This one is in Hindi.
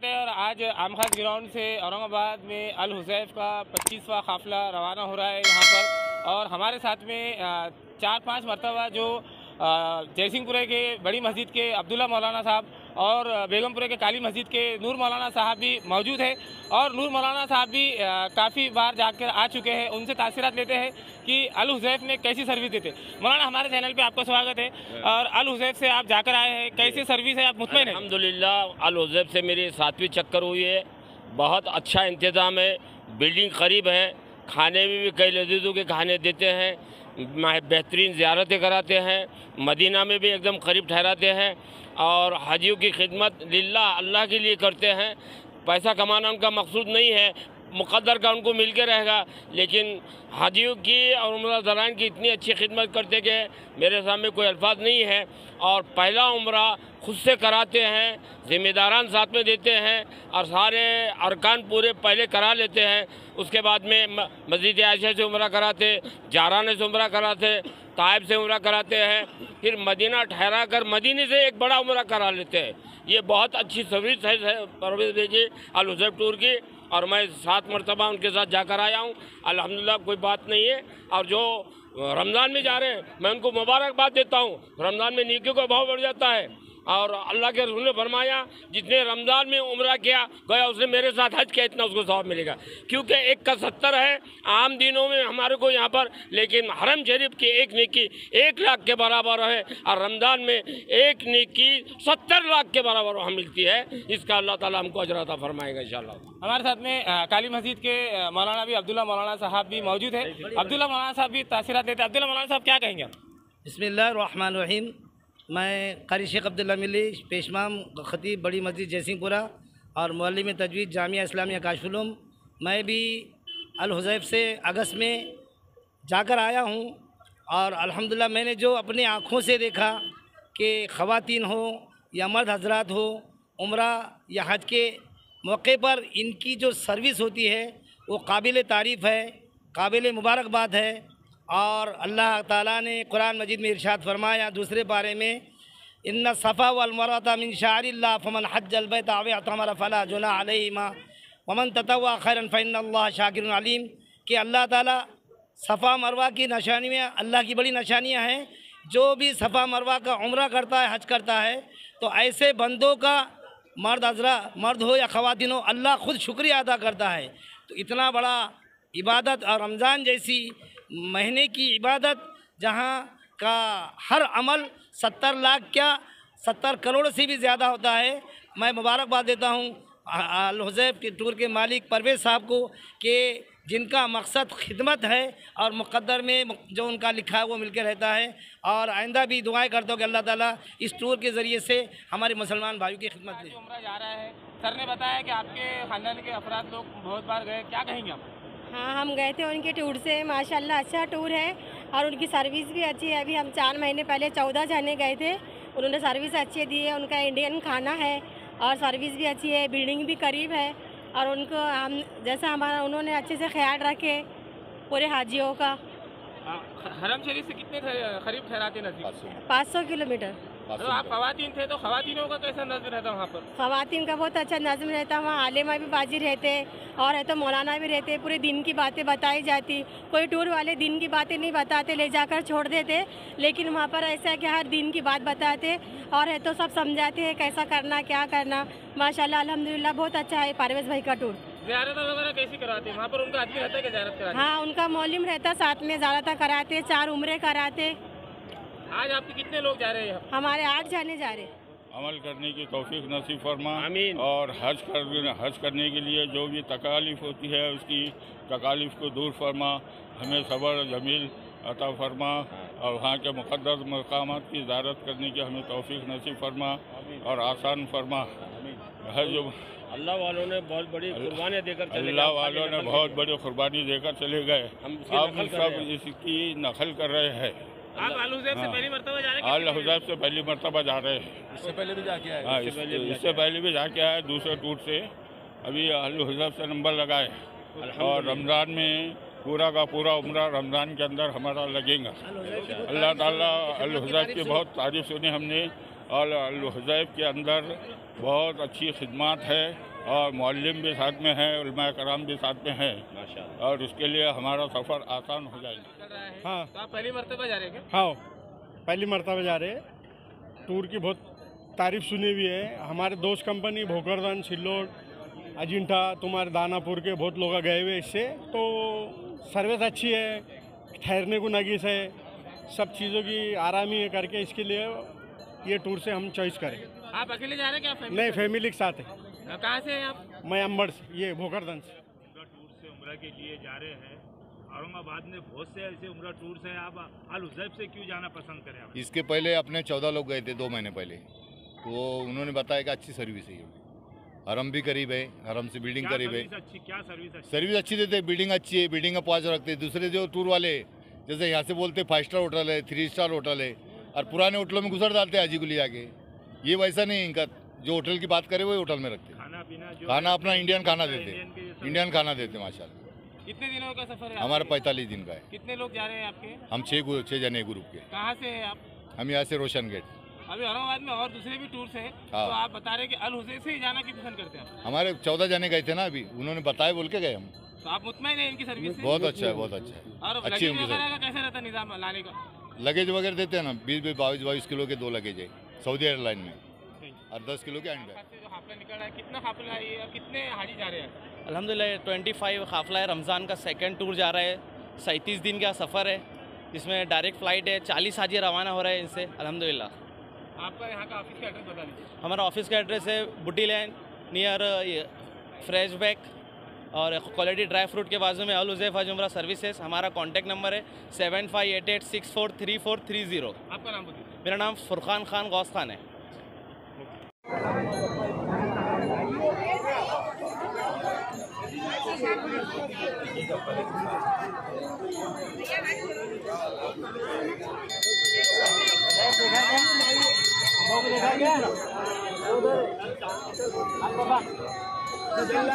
और आज आम खास ग्राउंड से औरंगाबाद में अल हुसैफ का 25वां काफिला रवाना हो रहा है यहाँ पर। और हमारे साथ में चार पाँच मरतबा जो जयसिंहपुरे के बड़ी मस्जिद के अब्दुल्ला मौलाना साहब और बेगमपुरे के काली मस्जिद के नूर मौलाना साहब भी मौजूद है। और नूर मौलाना साहब भी काफ़ी बार जाकर आ चुके हैं। उनसे तासीरात लेते हैं कि अल हुसैफ ने कैसी सर्विस देते। मौलाना हमारे चैनल पे आपका स्वागत है। और अल हुसैफ से आप जाकर आए हैं। कैसी सर्विस है? आप मुतमिन हैं। अल्हम्दुलिल्लाह अल उज़ैब से मेरी सातवीं चक्कर हुई है। बहुत अच्छा इंतज़ाम है। बिल्डिंग करीब है। खाने में भी कई लजीजों के खाने देते हैं। मा- बेहतरीन ज़्यारतें कराते हैं, मदीना में भी एकदम करीब ठहराते हैं और हाजियों की खिदमत लिल्ला अल्लाह के लिए करते हैं। पैसा कमाना उनका मकसूद नहीं है मुक़द्दर का उनको मिल के रहेगा। लेकिन हाजियों की और उम्र ज़राइन की इतनी अच्छी खिदमत करते कि मेरे सामने कोई अल्फाज नहीं है। और पहला उम्र खुद से कराते हैं, ज़िम्मेदारान साथ में देते हैं और सारे अरकान पूरे पहले करा लेते हैं। उसके बाद में मस्जिद आयशा से उम्र कराते, जाराने से उम्र कराते ताइब से उम्र कराते हैं। फिर मदीना ठहरा कर मदीने से एक बड़ा उम्र करा लेते हैं। ये बहुत अच्छी सर्विस है परवेज भेजी अल टूर की। और मैं सात मरतबा उनके साथ जाकर आया हूँ। अलहमदिल्ला कोई बात नहीं है। और जो रमज़ान में जा रहे हैं, मैं उनको मुबारकबाद देता हूँ। रमज़ान में नीकियों का भाव बढ़ जाता है। और अल्लाह के रसूल ने फरमाया जिसने रमज़ान में उम्र किया गया उसने मेरे साथ हज किया इतना उसको सवाब मिलेगा। क्योंकि एक का सत्तर है आम दिनों में हमारे को यहाँ पर लेकिन हरम शरीफ की एक नेकी एक लाख के बराबर है और रमज़ान में एक नेकी सत्तर लाख के बराबर वहाँ मिलती है। इसका अल्लाह ताला हमको अजराता फरमाएगा इंशाल्लाह। हमारे साथ में काली मस्जिद के मौलाना भी अब्दुल्ला मौलाना साहब भी मौजूद है। अब्दुल्ला मौलाना साहब भी तासीरात देते हैं। अब्दुल्ला मौलाना साहब क्या कहेंगे आप? मैं कारी शेख अब्दुल्ला मिली पेशमाम ख़तीब, बड़ी मस्जिद जयसिंहपुरा और मौलम तजवीज़ जामिया इस्लामिया काशुलम मैं भी अलहुजैफ से अगस्त में जाकर आया हूँ और अल्हम्दुलिल्लाह मैंने जो अपनी आँखों से देखा कि ख़वातीन हो या मर्द हजरात हो, उम्र या हज के मौके पर इनकी जो सर्विस होती है, वो काबिल तारीफ़ है, काबिल मुबारकबाद है। और अल्लाह ताला ने कुरान मजीद में इरशाद फरमाया, दूसरे बारे में इन सफ़ा वलमरता मिन शारिल्ला फमन हज बैत आवे तमर फ़ला जुना अलैहिमा, वमन ततवा खैरन फ़ैन शाकिर अलीम। कि अल्लाह ताला सफ़ा मरवा की निशानियाँ, अल्लाह की बड़ी निशानियाँ हैं। जो भी सफ़ा मरवा का उम्र करता है, हज करता है तो ऐसे बंदों का मर्द अजरा, मर्द हो या ख़वातीन हो, अल्लाह ख़ुद शुक्रिया अदा करता है। तो इतना बड़ा इबादत और रमज़ान जैसी महीने की इबादत जहाँ का हर अमल सत्तर लाख क्या सत्तर करोड़ से भी ज़्यादा होता है। मैं मुबारकबाद देता हूँ अल हुज़ैफ के टूर के मालिक परवेज़ साहब को कि जिनका मकसद खिदमत है और मुक़द्दर में जो उनका लिखा है वो मिलकर रहता है। और आइंदा भी दुआएँ करता हूँ कि अल्लाह ताला इस टूर के ज़रिए से हमारे मुसलमान भाइयों की खिदमत उम्र जा रहा है। सर ने बताया कि आपके खानदान के अफराद लोग बहुत बार गए। क्या कहेंगे आप? हाँ हम गए थे उनके टूर से। माशाल्लाह अच्छा टूर है और उनकी सर्विस भी अच्छी है। अभी हम चार महीने पहले चौदह जाने गए थे। उन्होंने सर्विस अच्छी दी है उनका इंडियन खाना है और सर्विस भी अच्छी है बिल्डिंग भी करीब है और उनको हम जैसा हमारा उन्होंने अच्छे से ख्याल रखे पूरे हाजियों का। हरम शरीफ से कितने करीब ठहराते नज़दीक? 500 किलोमीटर। तो आप खवातीन थे तो खवातीनों का कैसा नज़र रहता वहाँ पर? ख़वातीन का बहुत अच्छा नज़म रहता है वहाँ आलिमा भी बाजी रहते और है तो मौलाना भी रहते पूरे दिन की बातें बताई जाती। कोई टूर वाले दिन की बातें नहीं बताते ले जाकर छोड़ देते लेकिन वहाँ पर ऐसा है कि हर दिन की बात बताते और है तो सब समझाते हैं कैसा करना क्या करना। माशाल्लाह अल्हम्दुलिल्लाह बहुत अच्छा है पारवेज भाई का टूर। जियारत वगैरह कैसी कराते हैं? वहाँ पर उनका आदमी रहता है कि जियारत कराते हाँ उनका मौलिम रहता साथ में ज़्यादातर कराते चार उम्रे कराते आज आपके कितने लोग जा रहे हैं हमारे आठ जाने जा रहे हैं। अमल करने की तोफीक नसीब फरमा आमीन। और हज कर हज करने के लिए जो भी तकालीफ होती है उसकी तकालीफ को दूर फरमा हमें सबर जमील अता फरमा और वहाँ के मुक़दस मकाम की ज़ारत करने की हमें तौफीक नसीब फरमा और आसान फरमा। हज अल्लाह वालों ने बहुत बड़ी कुर्बानियाँ देकर चले अल्लाह वालों ने बहुत बड़ी कुर्बानी देकर चले गए। हम सब इसकी नकल कर रहे हैं। आप आलू से हाँ। पहली मरतबा जा रहे हैं हुजैब से पहली मरतबा जा रहे हैं। इससे पहले भी जाके आए? हाँ इस- इससे पहले भी जाके आए दूसरे टूट से। अभी अल हुजैब से नंबर लगाए। और रमज़ान में पूरा का पूरा उम्र रमज़ान के अंदर हमारा लगेगा। अल्लाह ताला अल हुजैब की बहुत तारीफ़ सुनी हमने। और के अंदर बहुत अच्छी खिदमत है और मौलम भी साथ में है उलमा कराम भी साथ में है। और उसके लिए हमारा सफ़र आसान हो जाएगा। है। हाँ। तो आप पहली मरतबा जा रहे हैं हाँ पहली मरतबा जा रहे हैं। टूर की बहुत तारीफ़ सुनी हुई है। हमारे दोस्त कंपनी भोकरदन सिल्लोड अजिंठा तुम्हारे दानापुर के बहुत लोग गए हुए इससे। तो सर्विस अच्छी है ठहरने को नगीस है। सब चीज़ों की आरामी है करके इसके लिए। ये टूर से हम चॉइस करें। आप अकेले जा रहे हैं क्या? फैमिली नहीं फैमिली के साथ है। कहाँ से हैं आप? मैं अम्बड़ से ये भोकरदन से। उमरा टूर से उमरा के लिए जा रहे हैं। औरंगाबाद में बहुत से ऐसे उमरा टूर्स हैं। आप अल हुजैफ से क्यों जाना पसंद करें आप? इसके पहले अपने चौदह लोग गए थे दो महीने पहले। तो उन्होंने बताया कि अच्छी सर्विस है हरम भी करीब है हरम से बिल्डिंग करीब है। सर्विस अच्छी क्या सर्विस अच्छी? सर्विस अच्छी देते हैं बिल्डिंग अच्छी है बिल्डिंग का पाँच रखते हैं। दूसरे जो टूर वाले जैसे यहाँ से बोलते फाइव स्टार होटल है थ्री स्टार होटल है। और पुराने होटलों में घुसर डालते हैं हाजी को। ले जाके ये वैसा नहीं है इनका। जो होटल की बात करे वही होटल में रखते खाना पीना जो खाना अपना इंडियन खाना देते के हैं इंडियन खाना देते माशा कितने दिनों का सफ़र है हमारा पैंतालीस दिन का है। कितने लोग जा रहे हैं आपके? हम छः छः जने ग्रुप के। कहाँ से हैं आप? हम यहाँ से रोशन गेट। अभी औरंगाबाद में और दूसरे भी टूर्स हैं। हाँ। तो आप बता रहे हैं कि अल हुसैन से ही जाना क्यों पसंद करते हैं हमारे चौदह जने गए थे ना अभी। उन्होंने बताया बोल के गए हम। तो आप मुतमैन हैं इनकी सर्विस बहुत अच्छा है बहुत अच्छा है। और अच्छी का कैसा रहता है निज़ाम लाने का? लगेज वगैरह देते हैं ना बीस बीस बाईस बाईस किलो के दो लगेज है सऊदी एयरलाइन में। और दस किलो के हाफला है कितना हाफला है ये और कितने हाजी जा रहे हैं? अल्हम्दुलिल्लाह ट्वेंटी फाइव काफिला है रमज़ान का सेकेंड टूर जा रहा है। सैंतीस दिन का सफ़र है जिसमें डायरेक्ट फ़्लाइट है चालीस हाजी रवाना हो रहे हैं इनसे अलहमदिल्ला आपका यहाँ का ऑफ़िस का एड्रेस बता दीजिए। हमारा ऑफ़िस का एड्रेस है buddy land near fresh back और क्वालिटी ड्राई फ्रूट के बाजू में अल उज़ैफ हज सर्विसेज़ हमारा कॉन्टैक्ट नंबर है seven five eight eight six four three four three zero आपका नाम बताइए। मेरा नाम फुरखान खान गौस खान है kênh